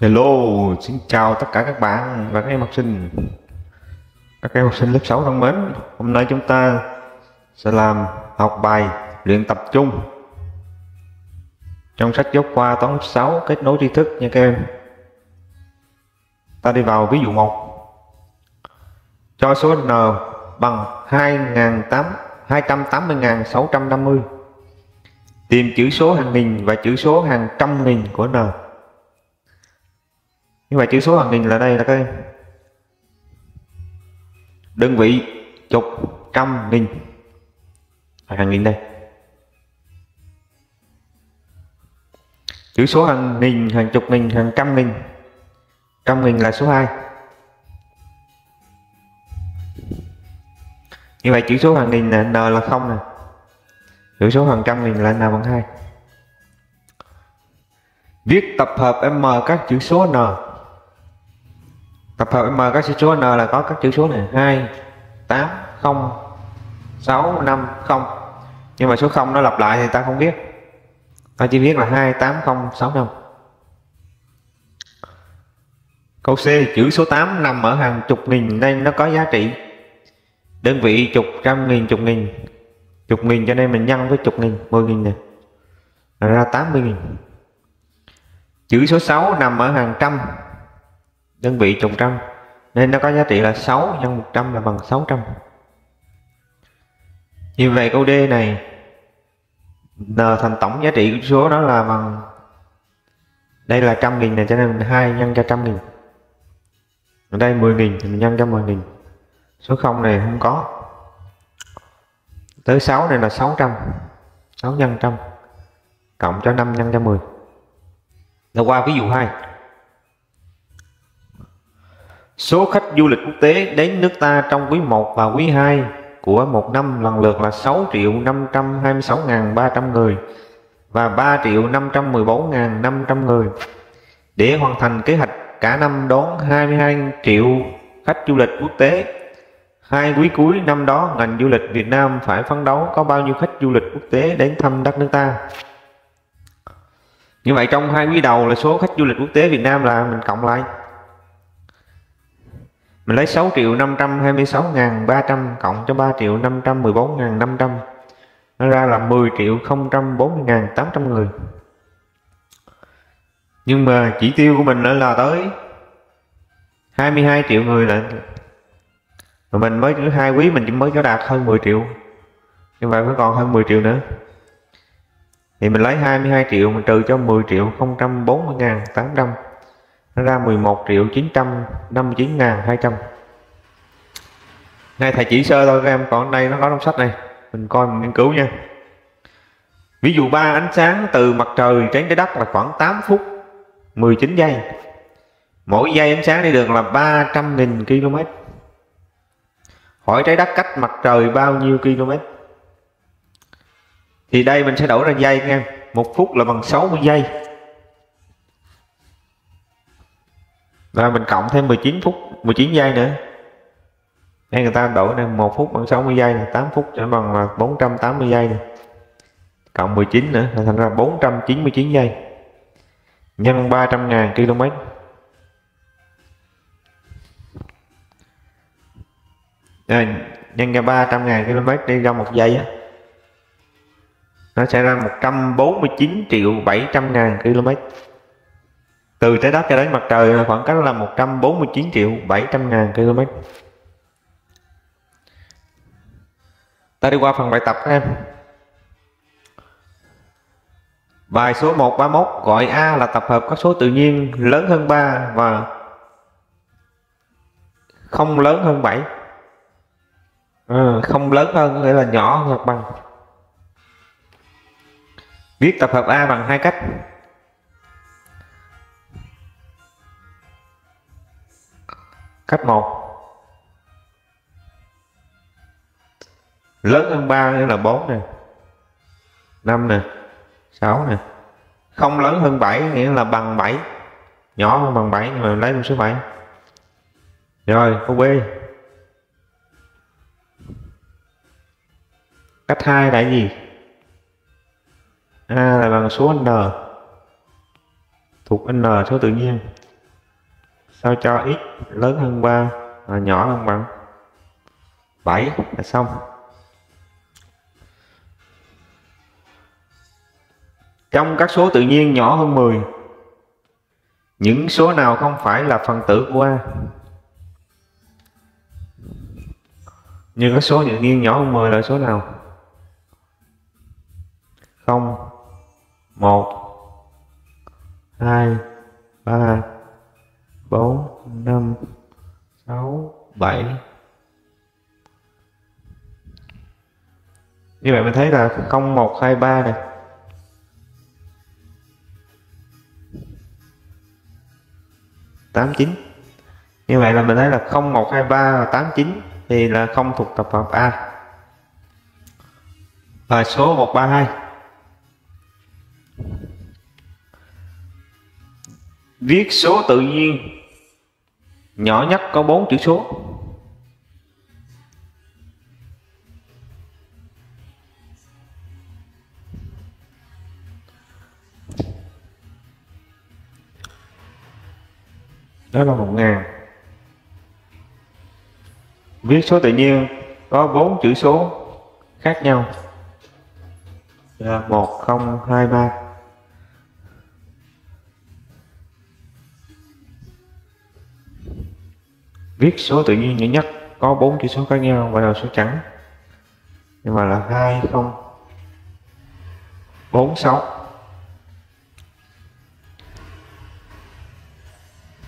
Hello, xin chào tất cả các bạn và các em học sinh. Các em học sinh lớp 6 thân mến Hôm nay chúng ta sẽ làm học bài luyện tập trung Trong sách giáo khoa toán lớp 6 kết nối tri thức nha các em. Ta đi vào ví dụ 1 Cho số n bằng 280.650 Tìm chữ số hàng nghìn và chữ số hàng trăm nghìn của n như vậy chữ số hàng nghìn là đây là cái đơn vị chục trăm nghìn. Là hàng nghìn đây. Chữ số hàng nghìn, hàng chục nghìn, hàng trăm nghìn. Trăm nghìn là số 2 như vậy chữ số hàng nghìn là n là không nè. Chữ số hàng trăm nghìn là n bằng hai. Viết tập hợp m các chữ số n tập hợp m các chữ số n là có các chữ số này. 2 8 0 6 5 0 nhưng mà số 0 nó lặp lại thì ta không biết. Ta chỉ biết là 2 8 0 6 5 câu C, chữ số 8 nằm ở hàng chục nghìn nên nó có giá trị. Đơn vị chục trăm nghìn, chục nghìn. Chục nghìn cho nên mình nhân với chục nghìn 10 nghìn này. Là ra 80 nghìn. Chữ số 6 nằm ở hàng trăm đơn vị trồng trăm nên nó có giá trị là 6 nhân 100 là bằng 600 như vậy câu D này, n thành tổng giá trị của số đó là bằng, đây là trăm nghìn này cho nên 2 nhân cho trăm nghìn. Ở đây 10 nghìn thì mình nhân cho 10 nghìn. Số 0 này không có. Tới 6 này là 600 6 nhân trăm. Cộng cho 5 nhân cho 10 là qua ví dụ 2 Số khách du lịch quốc tế đến nước ta trong quý 1 và quý 2 của một năm lần lượt là 6 triệu 526.300 người và 3 triệu 514.500 người. Để hoàn thành kế hoạch cả năm đón 22 triệu khách du lịch quốc tế, hai quý cuối năm đó ngành du lịch Việt Nam phải phấn đấu có bao nhiêu khách du lịch quốc tế đến thăm đất nước ta. Như vậy trong hai quý đầu là số khách du lịch quốc tế Việt Nam là mình cộng lại mình lấy 6 triệu 526 ngàn 300 cộng cho 3 triệu 514 ngàn 500 nó ra là 10 triệu 040 ngàn 800 người. Nhưng mà chỉ tiêu của mình là tới 22 triệu người là mà mình mới cứ hai quý mình chỉ mới có đạt hơn 10 triệu. Như vậy phải còn hơn 10 triệu nữa. Thì mình lấy 22 triệu mình trừ cho 10 triệu 040 ngàn 800 ra 11 triệu 959 ngàn 200 Này thầy chỉ sơ thôi các em, còn đây nó có trong sách này, mình coi mình nghiên cứu nha. Ví dụ ba ánh sáng từ mặt trời đến trái đất là khoảng 8 phút 19 giây. Mỗi giây ánh sáng đi được là 300.000 km hỏi trái đất cách mặt trời bao nhiêu km thì đây mình sẽ đổi ra giây nha. Một phút là bằng 60 giây. Rồi mình cộng thêm 19 phút 19 giây nữa. Đây người ta đổi này 1 phút bằng 60 giây 8 phút sẽ bằng là 480 giây này cộng 19 nữa là thành ra 499 giây. Nhân 300 ngàn km. Rồi, nhân ra 300 ngàn km đi ra một giây á. Nó sẽ ra 149 triệu 700 ngàn km từ trái đất cho đến mặt trời khoảng cách là 149 triệu 700 ngàn km. Ta đi qua phần bài tập các em. Bài số 131 gọi A là tập hợp các số tự nhiên lớn hơn 3 và không lớn hơn 7 à, không lớn hơn nghĩa là nhỏ hoặc bằng. Viết tập hợp A bằng hai cách. Cách 1 lớn hơn 3 nghĩa là 4 nè. 5 nè. 6 nè. Không lớn hơn 7 nghĩa là bằng 7 nhỏ hơn bằng 7 nhưng mà lấy con số 7 rồi câu B. Cách 2 là gì? A là bằng số n. Thuộc n, số tự nhiên sao cho x lớn hơn 3 và nhỏ hơn bằng 7 là xong. Trong các số tự nhiên nhỏ hơn 10 những số nào không phải là phần tử của A? Như các số tự nhiên nhỏ hơn 10 là số nào? Không. Mình thấy là công 1 2 3 này. Tám, chín. Như vậy là mình thấy là 0123 và 89 thì là không thuộc tập hợp A. Và số 132 viết số tự nhiên. Nhỏ nhất có bốn chữ số. Đó là một ngàn. Viết số tự nhiên có bốn chữ số khác nhau. Là một không hai ba. Viết số tự nhiên nhỏ nhất có bốn chữ số khác nhau và là số trắng. Nhưng mà là hai không bốn sáu.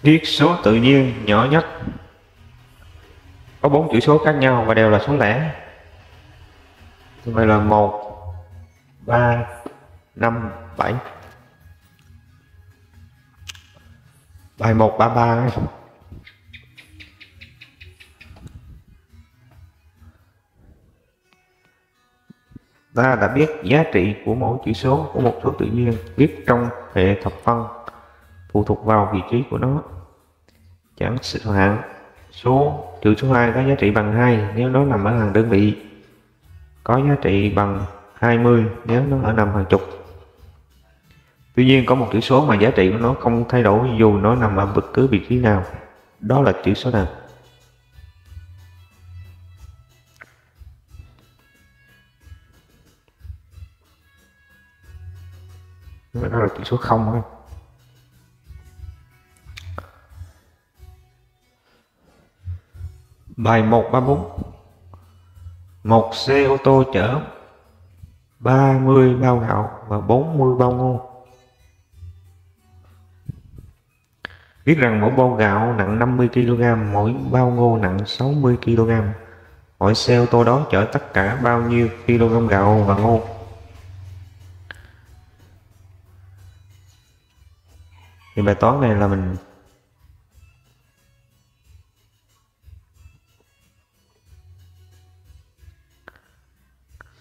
Viết số tự nhiên nhỏ nhất. Có bốn chữ số khác nhau và đều là số lẻ. Như vậy là một, ba, năm, bảy. Bài một, ba ba. Ta đã biết giá trị của mỗi chữ số của một số tự nhiên viết trong hệ thập phân phụ thuộc vào vị trí của nó. Chẳng hạn số, trừ số 2 có giá trị bằng 2 nếu nó nằm ở hàng đơn vị. Có giá trị bằng 20 nếu nó ở nằm hàng chục. Tuy nhiên, có một chữ số mà giá trị của nó không thay đổi dù nó nằm ở bất cứ vị trí nào. Đó là chữ số nào? Đó là chữ số 0 thôi Bài 134 Một xe ô tô chở 30 bao gạo và 40 bao ngô Biết rằng mỗi bao gạo nặng 50 kg, mỗi bao ngô nặng 60 kg. Mỗi xe ô tô đó chở tất cả bao nhiêu kg gạo và ngô? Thì bài toán này là mình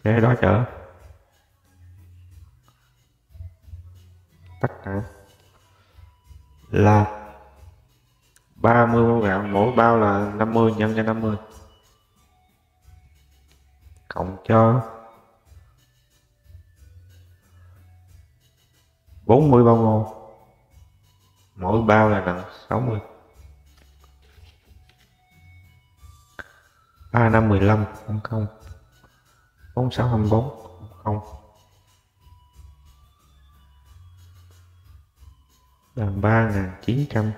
xe đó chở. Tất cả là 30 bao gạo, mỗi bao là 50 nhân cho 50 cộng cho 40 bao ngô, mỗi bao là nặng 60 3 5 15 không không. 4624 0 là 3.900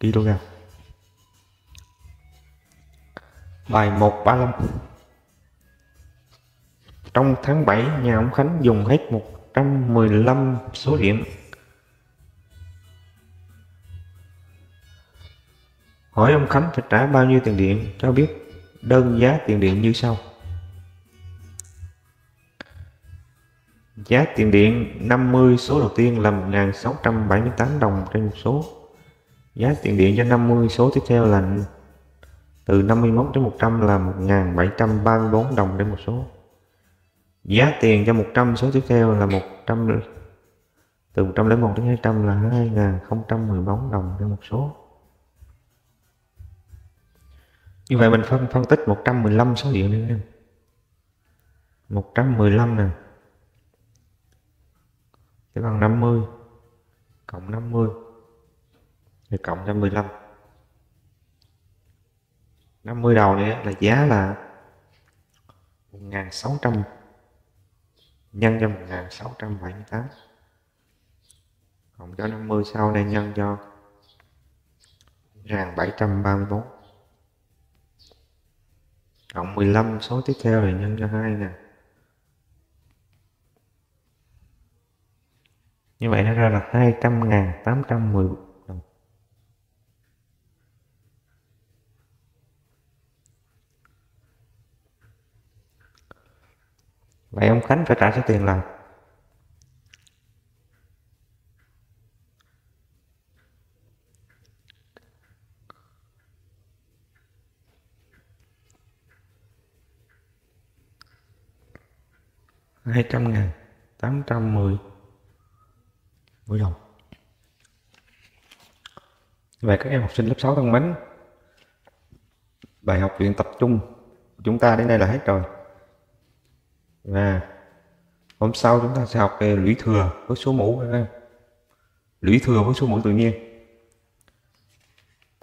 kg bài 135 trong tháng 7 nhà ông Khánh dùng hết 115 số điện. Hỏi ông Khánh phải trả bao nhiêu tiền điện cho biết đơn giá tiền điện như sau. Giá tiền điện 50 số đầu tiên là 1.678 đồng trên một số. Giá tiền điện cho 50 số tiếp theo là từ 51 đến 100 là 1.734 đồng trên một số. Giá tiền cho 100 số tiếp theo là 100 từ 101 đến 200 là 2.014 đồng trên một số. Như vậy mình phân phân tích 115 số điện đi em. 115 nè sẽ bằng 50 cộng 50 thì cộng cho 15 50 đầu này là giá là 1600 nhân cho 1678 cộng cho 50 sau đây nhân cho 1734 cộng 15 số tiếp theo thì nhân cho 2 nè. Như vậy nó ra là 200.810 đồng. Vậy ông Khánh phải trả số tiền là hai trăm ngàn tám trăm mười mười lòng về các em học sinh lớp 6 thân mến, bài học luyện tập trung của chúng ta đến đây là hết rồi. Và hôm sau chúng ta sẽ học về lũy thừa với số mũ các em lũy thừa với số mũ tự nhiên.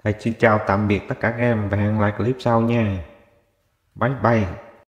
Thầy xin chào tạm biệt tất cả các em và hẹn lại clip sau nha. Bye bye.